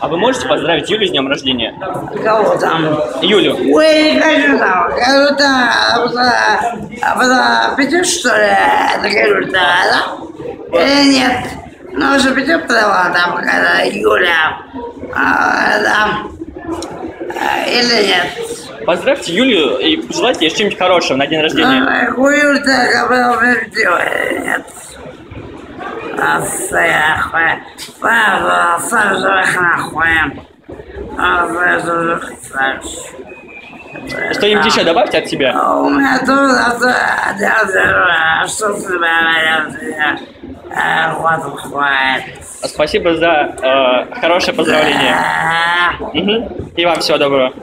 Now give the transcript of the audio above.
А вы можете поздравить Юлю с днем рождения? Кого там? Юлю. Ой, не там. А потом пятюк, что ли? Это кажу, да? Или нет? Ну, уже пятюк давала там какая-то Юля. А, да. А, Или нет? Поздравьте Юлю и пожелайте ей что-нибудь хорошего на день рождения. А, а потом пятюк, или нет? А, сам же нахуй. А, же Что-нибудь еще добавьте от себя? А У меня тоже это что хватит. Спасибо за э, хорошее поздравление. Мгм. И вам всего доброго.